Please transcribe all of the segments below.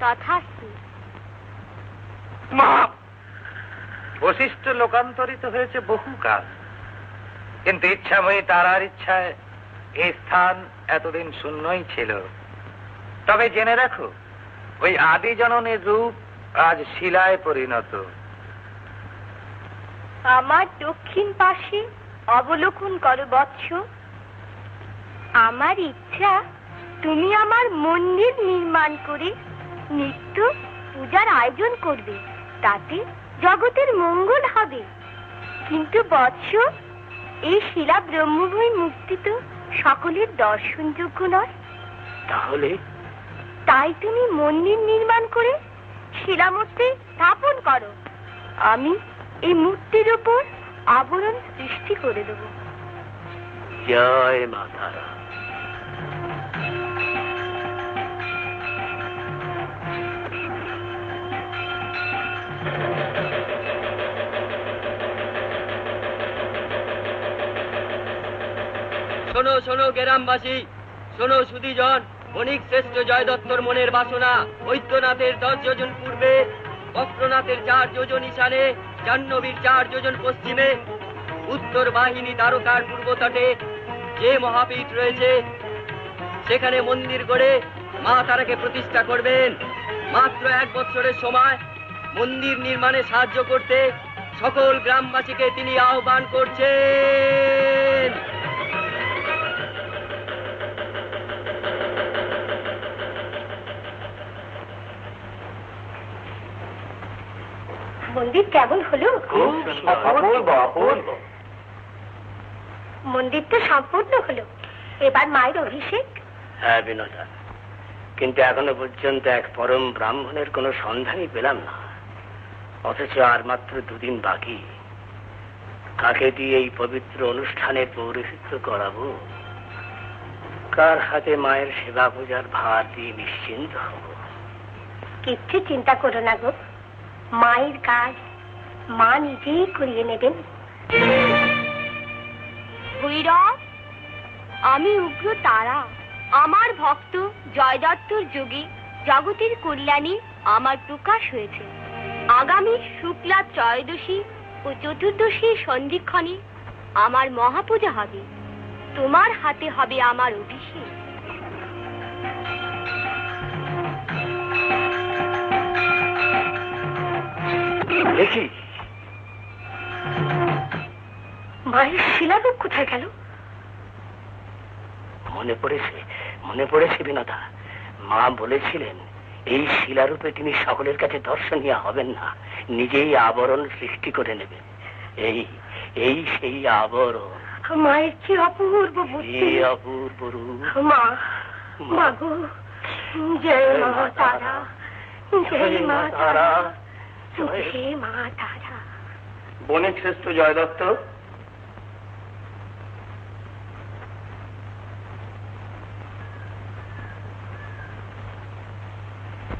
তথাস্তু। মা বশিষ্ঠ লোকান্তরিত হয়েছে বহু কাল। কিন্তু ইচ্ছাময়ী তারার ইচ্ছায় এই স্থান এতদিন শূন্যই ছিল। তবে জেনে রাখো ওই আদি জননের রূপ আজ শিলায় পরিণত। আমার দক্ষিণ পাশে অবলোকন করো বৎস। আমার ইচ্ছা তুমি আমার মন্দির নির্মাণ করে নিত্য পূজার আয়োজন করবে। তাতে জগতের মঙ্গল হবে। কিন্তু বৎস এই শিলা ব্রহ্মভূমি মুক্তি তো সকলের দর্শনযোগ্য নয়। তাহলে? তাই তুমি মন্দির নির্মাণ করে শিলা শিলামূর্তি স্থাপন করো। আমি এই মূর্তির উপর আবরণ সৃষ্টি করে দেব। জয় মা শোনো শোনো গ্রামবাসী, শোনো সুদীজন বণিক শ্রেষ্ঠ জয় দত্তর মনের বাসনা বৈদ্যনাথের দশ যোজন পূর্বে, বক্রনাথের চার যোজন ঈশানে, জাহ্নবীর চার যোজন পশ্চিমে, উত্তর বাহিনী দ্বারকার পূর্ব তটে যে মহাপীঠ রয়েছে, সেখানে মন্দির গড়ে মা তারাকে প্রতিষ্ঠা করবেন। মাত্র এক বছরের সময় মন্দির নির্মাণে সাহায্য করতে সকল গ্রামবাসীকে তিনি আহ্বান করছেন। মন্দির কেমন হলো? মন্দির তো সম্পূর্ণ হলো। এবার মায়ের অভিষেক? হ্যাঁ বিনোদা। কিন্তু এখনও পর্যন্ত এক পরম ব্রাহ্মণের কোনো সন্ধানই পেলাম না। অথচ আর মাত্র দুদিন বাকি। কাকে দিয়ে এই পবিত্র অনুষ্ঠানে পৌরোহিত্য করাবো? কার হাতে মায়ের সেবা পূজার ভার দিয়ে নিশ্চিন্ত হব? কিচ্ছু চিন্তা করো না গো। মায়ের কাজ, মা নিজেই করিয়ে নেবেন। আমি উগ্র তারা। আমার ভক্ত জয় দত্তর যোগে, জগতের কল্যাণী আমার প্রকাশ হয়েছে। আগামী শুক্লা ত্রয়োদশী ও চতুর্দশী সন্ধিক্ষণে আমার মহাপূজা হবে। তোমার হাতে হবে আমার অভিষেক। দেখি। মায়ের শিলারূপ কোথায় গেল? মনে পড়েছে মনে পড়েছে বিনোদা। মা বলেছিলেন এই শিলারূপে তিনি সকলের কাছে দর্শনীয় হবেন না নিজেই আবরণ সৃষ্টি করে নেবেন। এই এই সেই আবরণ। মায়ের কি অপূর্ব বুদ্ধি। অপূর্ব রূপ। মা মা। গো। জয় মা তারা। জয় মা তারা। জয় মা তারা। বণিক শ্রেষ্ঠ জয় দত্ত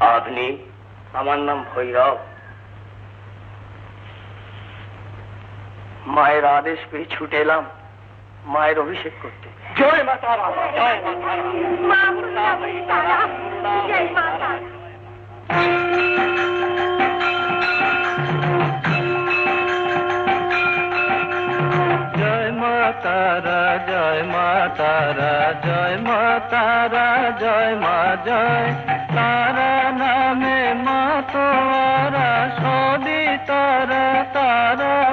আপনি আমার নাম ভৈরব। মায়ের আদেশ পেয়ে ছুটে এলাম মায়ের অভিষেক করতে। জয় মা তারা। জয় মা তারা তারা জয় মা, তারা জয় মা, তারা জয় মা, জয়। তারা তারা নামে মা তোরা সদি তারা তারাময়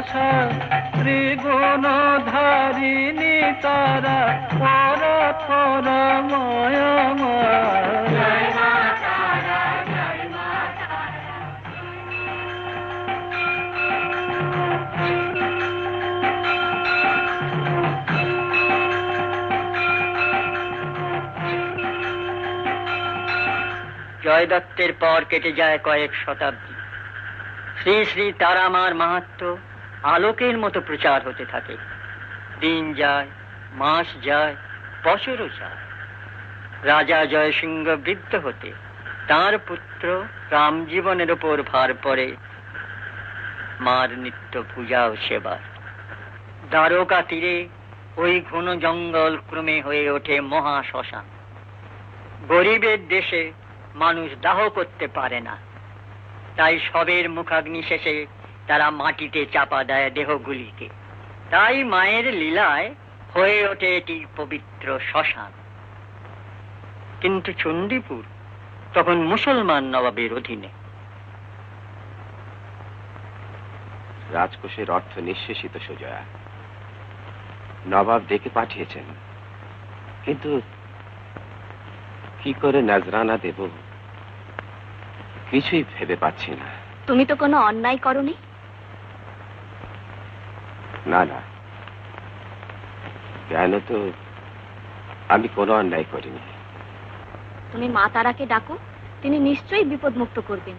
আশা ত্রিগুণধারিণী তারা পর পর জয় দত্তের পর কেটে যায় কয়েক শতাব্দী। শ্রী শ্রী তারামার মাহাত্ম্য আলোকের মতো প্রচার হতে থাকে। দিন যায়, মাস যায়, বছরও যায়। রাজা জয়সিংহ বৃদ্ধ হতে তার পুত্র রামজীবনের ওপর ভার পড়ে। মার নিত্য পূজা ও সেবার দ্বারকা তীরে ওই ঘন জঙ্গল ক্রমে হয়ে ওঠে মহা শ্মশান। গরিবের দেশে মানুষ দাহ করতে পারে না। তাই সবের মুখাগ্নি শেষে তারা মাটিতে চাপা দেয় দেহগুলিকে। তাই মায়ের লীলায় হয়ে ওঠে এটি পবিত্র শ্মশান। কিন্তু চণ্ডীপুর তখন মুসলমান নবাবের অধীনে। রাজকোষের অর্থ নিঃশেষিত সুজয়া। নবাব ডেকে পাঠিয়েছেন। কিন্তু কি করে নজরানা দেব? কিছুই ভেবে পাচ্ছি না। তুমি তো কোনো অন্যায় করনি? না না। কেন তো আমি কোনো অন্যায় করিনি। তুমি মা তারাকে ডাকো, তিনি নিশ্চয়ই বিপদ মুক্ত করবেন।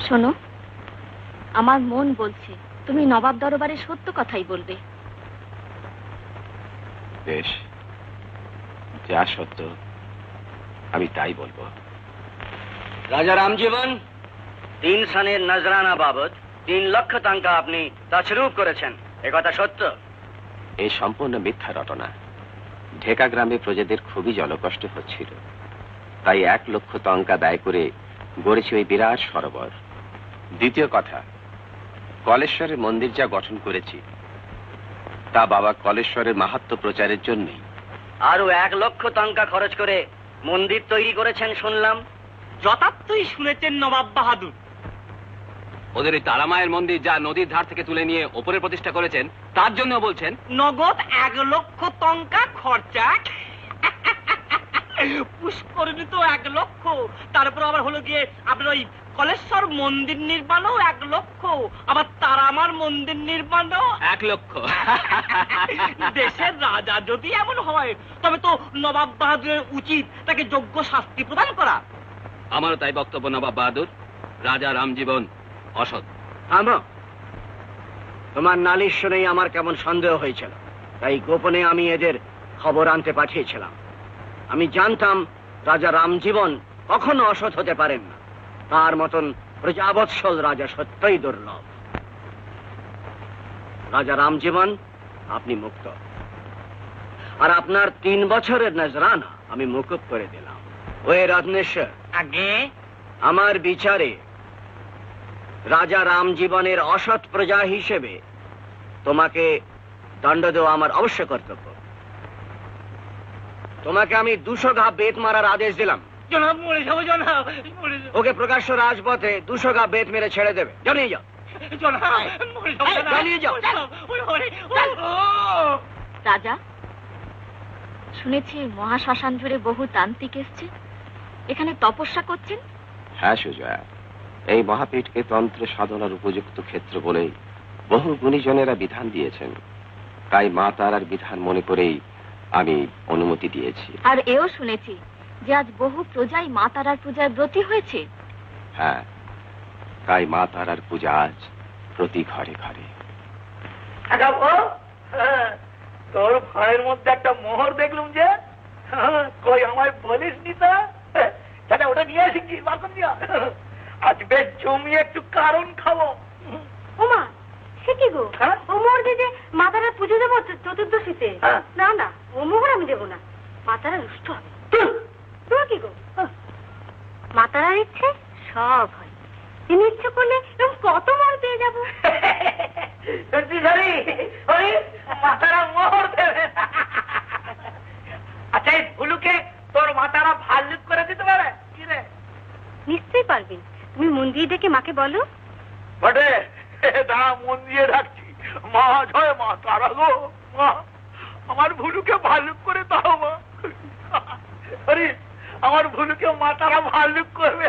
শোনো, আমার মন বলছে, তুমি নবাব দরবারে সত্য কথাই বলবে। বেশ। যা সত্য আমি তাই বলব। রাজা রামজীবন তিন সানের নজরানা বাবদ তিন লক্ষ টাকা আপনি তছরূপ করেছেন। কথা সত্য? এই সম্পূর্ণ মিথ্যা রটনা। ঢেকা গ্রামে প্রজাদের খুবই জলকষ্ট হচ্ছিল। তাই এক লক্ষ টঙ্কা ব্যয় করে গড়েছি ওই বিরাট সরোবর। দ্বিতীয় কথা কলেশ্বরের মন্দির যা গঠন করেছি তা বাবা কলেশ্বরের মাহাত্ম প্রচারের জন্যই। আরও এক লক্ষ টাকা খরচ করে মন্দির তৈরি করেছেন শুনলাম। যথার্থই শুনেছেন নবাব বাহাদুর। ওদের ওই তারামায়ের মন্দির যা নদীর ধার থেকে তুলে নিয়ে ওপরে প্রতিষ্ঠা করেছেন তার জন্য বলছেন নগদ এক লক্ষ টঙ্কা খরচা। পুষ্করিণী তো এক লক্ষ। তারপর আবার হলো গিয়ে আপনার ওই কলেশ্বর মন্দির নির্মাণও এক লক্ষ আবার তারামার মন্দির নির্মাণও এক লক্ষ। দেশের রাজা যদি এমন হয় তবে তো নবাব বাহাদুরের উচিত তাকে যোগ্য শাস্তি প্রদান করা। আমারও তাই বক্তব্য নবাব বাহাদুর। রাজা রামজীবন অসৎ। থামো। তোমার নালিশ শুনেই আমার কেমন সন্দেহ হয়েছিল। তাই গোপনে আমি এদের খবর আনতে পাঠিয়েছিলাম। আমি জানতাম রাজা রামজীবন কখনো অসৎ হতে পারেন না। তার মতন প্রজাবৎসল রাজা সত্যই দুর্লভ। রাজা রামজীবন আপনি মুক্ত। আর আপনার তিন বছরের নজরানা আমি মুকুব করে দিলাম। ওই রত্নেশ্বর আগে আমার বিচারে রাজা রামজীবনের অসৎ প্রজা হিসেবে তোমাকে দণ্ড দেওয়া আমার অবশ্য কর্তব্য। তোমাকে আমি দুশো ঘা বেত মারার আদেশ দিলাম। জনাব মরে যাব জনাব মরে যাব। ওকে প্রকাশ্য রাজপথে দুশো ঘা বেত মেরে ছেড়ে দেবে। জানিয়ে যাও। জনাব মরে যাব। রাজা শুনেছি মহাশ্মশান জুড়ে বহু তান্ত্রিক এসছে। এখানে তপস্যা করছেন? হ্যাঁ সুজয়া। এই মহাপীঠকে তন্ত্র সাধনার উপযুক্ত ক্ষেত্র বলেই বহু গুণীজনেরা বিধান দিয়েছেন। তাই মা তারার বিধান মনে করেই আমি অনুমতি দিয়েছি। আর এও শুনেছি যে আজ বহু প্রজাই মা তারার পূজায় ব্রতী হয়েছে। হ্যাঁ তাই মা তারার পূজা আজ প্রতি ঘরে ঘরে। হ্যাঁ, তোর ভাইয়ের মধ্যে একটা মোহর দেখলুম যে। হ্যাঁ, কই আমায় বলিস নি তা? ওটা নিয়ে আসি কি আজ বেশ জমিয়ে একটু কারণ খাব। ওমা সে কি গো? হ্যাঁ? ও মোহর দিতে মাতারা পুজো দেবো চতুর্দশীতে? হ্যাঁ। না না ও মোহর আমি দেবো না। মাতারা রুষ্ট হবে। কি গো? মাতারার ইচ্ছে সব হয়। তিনি ইচ্ছে করলে কত মোহর পেয়ে যাব? সত্যি সরি ওই মাতারা মোহর দেবে। আচ্ছা এই ভুলুকে তোর মাতারা ভাল্লুক করে দিতে পারে? কি রে? নিশ্চয়ই পারবেন তুমি মন্দির ডেকে মাকে বলো বটে দাঁড়া মন দিয়ে ডাকছি মা জয় মা তারা গো মা আমার ভুলুকে ভাল্লুক করে দাও মা আরে আমার ভুলুকে মাতারা ভালুক করবে।